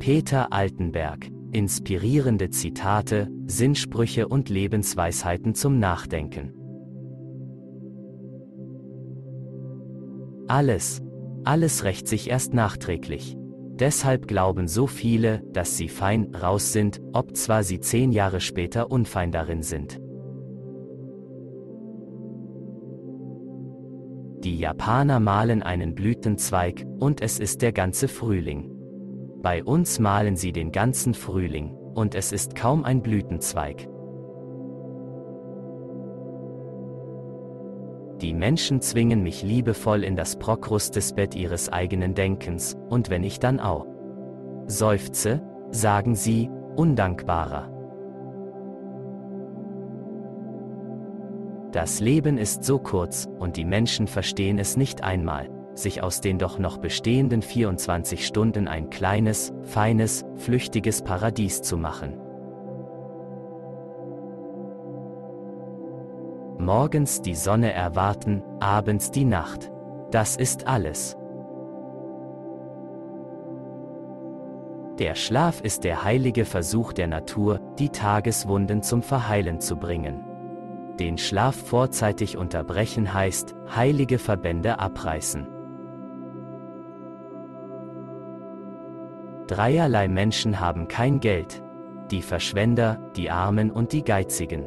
Peter Altenberg. Inspirierende Zitate, Sinnsprüche und Lebensweisheiten zum Nachdenken. Alles, alles rächt sich erst nachträglich. Deshalb glauben so viele, dass sie fein raus sind, ob zwar sie zehn Jahre später unfein darin sind. Die Japaner malen einen Blütenzweig, und es ist der ganze Frühling. Bei uns malen sie den ganzen Frühling, und es ist kaum ein Blütenzweig. Die Menschen zwingen mich liebevoll in das Prokrustesbett ihres eigenen Denkens, und wenn ich dann au seufze, sagen sie, undankbarer. Das Leben ist so kurz, und die Menschen verstehen es nicht einmal, sich aus den doch noch bestehenden 24 Stunden ein kleines, feines, flüchtiges Paradies zu machen. Morgens die Sonne erwarten, abends die Nacht. Das ist alles. Der Schlaf ist der heilige Versuch der Natur, die Tageswunden zum Verheilen zu bringen. Den Schlaf vorzeitig unterbrechen heißt, heilige Verbände abreißen. Dreierlei Menschen haben kein Geld. Die Verschwender, die Armen und die Geizigen.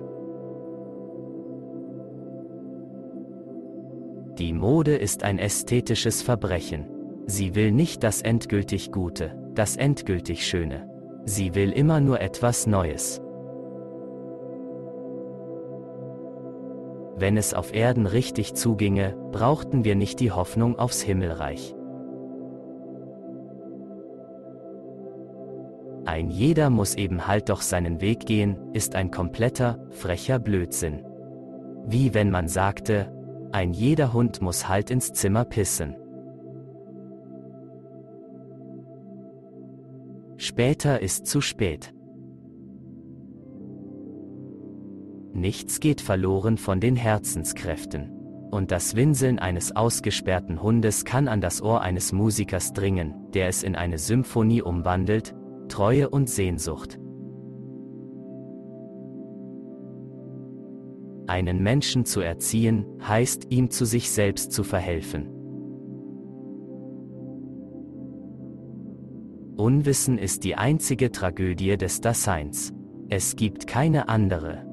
Die Mode ist ein ästhetisches Verbrechen. Sie will nicht das endgültig Gute, das endgültig Schöne. Sie will immer nur etwas Neues. Wenn es auf Erden richtig zuginge, brauchten wir nicht die Hoffnung aufs Himmelreich. Ein jeder muss eben halt doch seinen Weg gehen, ist ein kompletter, frecher Blödsinn. Wie wenn man sagte, ein jeder Hund muss halt ins Zimmer pissen. Später ist zu spät. Nichts geht verloren von den Herzenskräften. Und das Winseln eines ausgesperrten Hundes kann an das Ohr eines Musikers dringen, der es in eine Symphonie umwandelt, Treue und Sehnsucht. Einen Menschen zu erziehen, heißt ihm zu sich selbst zu verhelfen. Unwissen ist die einzige Tragödie des Daseins. Es gibt keine andere.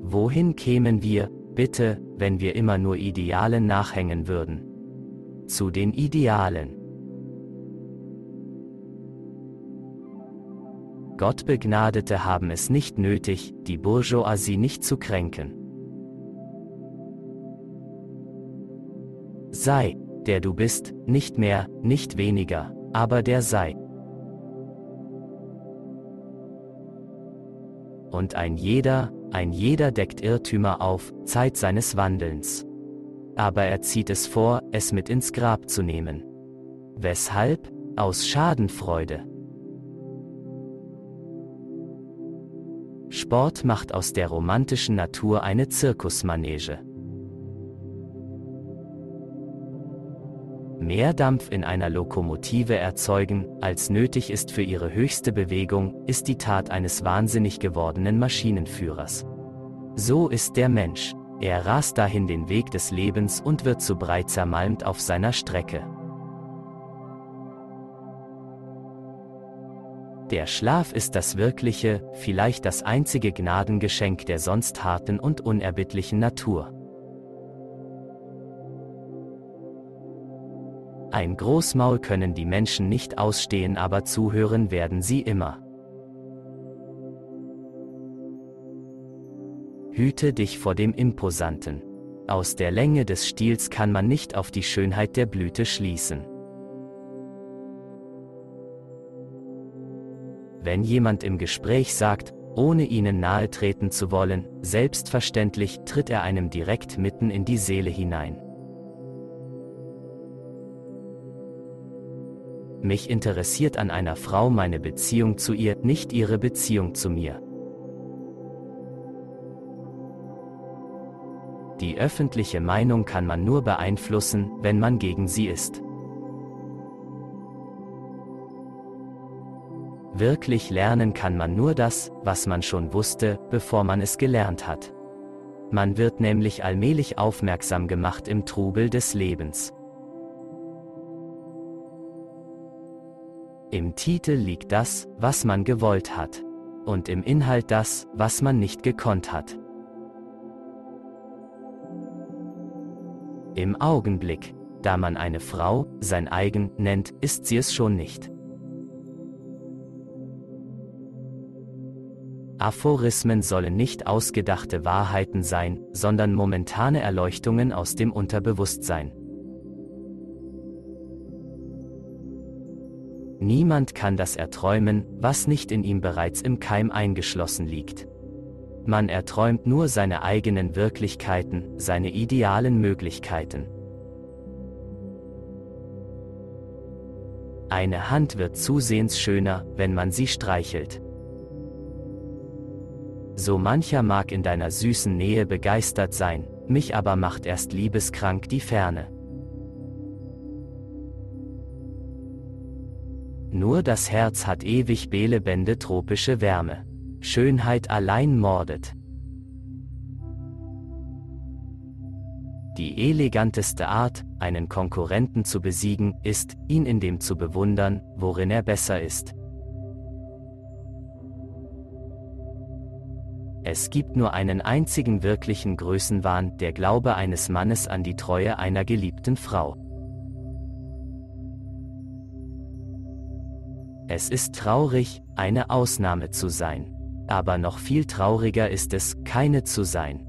Wohin kämen wir, bitte, wenn wir immer nur Idealen nachhängen würden? Zu den Idealen. Gottbegnadete haben es nicht nötig, die Bourgeoisie nicht zu kränken. Sei, der du bist, nicht mehr, nicht weniger, aber der sei. Und ein jeder, ein jeder deckt Irrtümer auf, Zeit seines Wandelns. Aber er zieht es vor, es mit ins Grab zu nehmen. Weshalb? Aus Schadenfreude. Sport macht aus der romantischen Natur eine Zirkusmanege. Mehr Dampf in einer Lokomotive erzeugen, als nötig ist für ihre höchste Bewegung, ist die Tat eines wahnsinnig gewordenen Maschinenführers. So ist der Mensch. Er rast dahin den Weg des Lebens und wird zu breit zermalmt auf seiner Strecke. Der Schlaf ist das wirkliche, vielleicht das einzige Gnadengeschenk der sonst harten und unerbittlichen Natur. Ein Großmaul können die Menschen nicht ausstehen, aber zuhören werden sie immer. Hüte dich vor dem Imposanten. Aus der Länge des Stiels kann man nicht auf die Schönheit der Blüte schließen. Wenn jemand im Gespräch sagt, ohne ihnen nahe treten zu wollen, selbstverständlich tritt er einem direkt mitten in die Seele hinein. Mich interessiert an einer Frau meine Beziehung zu ihr, nicht ihre Beziehung zu mir. Die öffentliche Meinung kann man nur beeinflussen, wenn man gegen sie ist. Wirklich lernen kann man nur das, was man schon wusste, bevor man es gelernt hat. Man wird nämlich allmählich aufmerksam gemacht im Trubel des Lebens. Im Titel liegt das, was man gewollt hat. Und im Inhalt das, was man nicht gekonnt hat. Im Augenblick, da man eine Frau sein eigen nennt, ist sie es schon nicht. Aphorismen sollen nicht ausgedachte Wahrheiten sein, sondern momentane Erleuchtungen aus dem Unterbewusstsein. Niemand kann das erträumen, was nicht in ihm bereits im Keim eingeschlossen liegt. Man erträumt nur seine eigenen Wirklichkeiten, seine idealen Möglichkeiten. Eine Hand wird zusehends schöner, wenn man sie streichelt. So mancher mag in deiner süßen Nähe begeistert sein, mich aber macht erst liebeskrank die Ferne. Nur das Herz hat ewig belebende tropische Wärme. Schönheit allein mordet. Die eleganteste Art, einen Konkurrenten zu besiegen, ist, ihn in dem zu bewundern, worin er besser ist. Es gibt nur einen einzigen wirklichen Größenwahn, der Glaube eines Mannes an die Treue einer geliebten Frau. Es ist traurig, eine Ausnahme zu sein. Aber noch viel trauriger ist es, keine zu sein.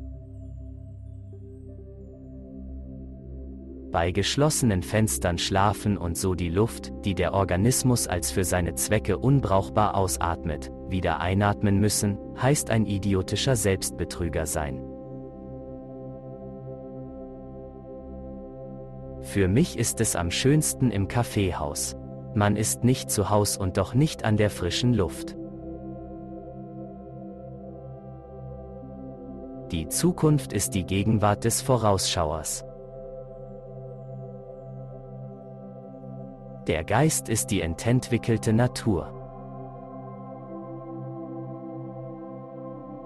Bei geschlossenen Fenstern schlafen und so die Luft, die der Organismus als für seine Zwecke unbrauchbar ausatmet, wieder einatmen müssen, heißt ein idiotischer Selbstbetrüger sein. Für mich ist es am schönsten im Kaffeehaus man ist nicht zu Haus und doch nicht an der frischen Luft. Die Zukunft ist die Gegenwart des Vorausschauers. Der Geist ist die ententwickelte Natur.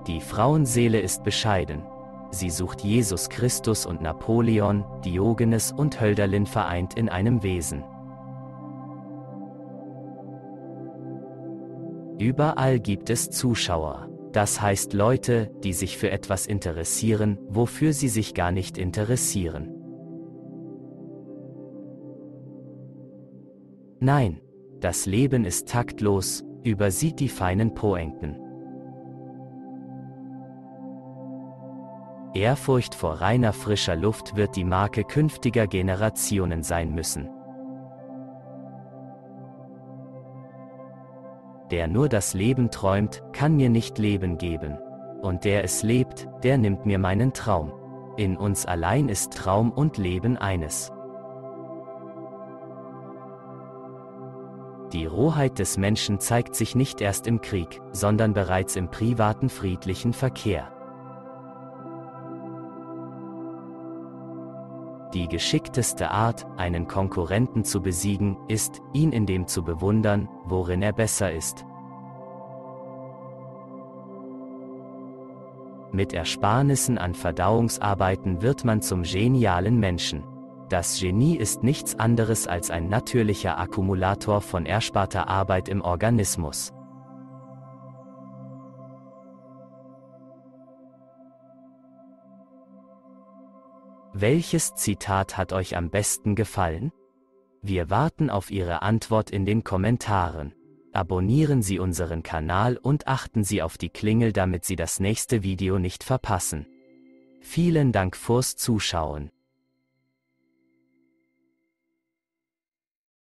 Die Frauenseele ist bescheiden. Sie sucht Jesus Christus und Napoleon, Diogenes und Hölderlin vereint in einem Wesen. Überall gibt es Zuschauer. Das heißt Leute, die sich für etwas interessieren, wofür sie sich gar nicht interessieren. Nein, das Leben ist taktlos, übersieht die feinen Poenten. Ehrfurcht vor reiner frischer Luft wird die Marke künftiger Generationen sein müssen. Der nur das Leben träumt, kann mir nicht Leben geben. Und der es lebt, der nimmt mir meinen Traum. In uns allein ist Traum und Leben eines. Die Rohheit des Menschen zeigt sich nicht erst im Krieg, sondern bereits im privaten friedlichen Verkehr. Die geschickteste Art, einen Konkurrenten zu besiegen, ist, ihn in dem zu bewundern, worin er besser ist. Mit Ersparnissen an Verdauungsarbeiten wird man zum genialen Menschen. Das Genie ist nichts anderes als ein natürlicher Akkumulator von ersparter Arbeit im Organismus. Welches Zitat hat euch am besten gefallen? Wir warten auf Ihre Antwort in den Kommentaren. Abonnieren Sie unseren Kanal und achten Sie auf die Klingel, damit Sie das nächste Video nicht verpassen. Vielen Dank fürs Zuschauen.